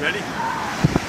Ready?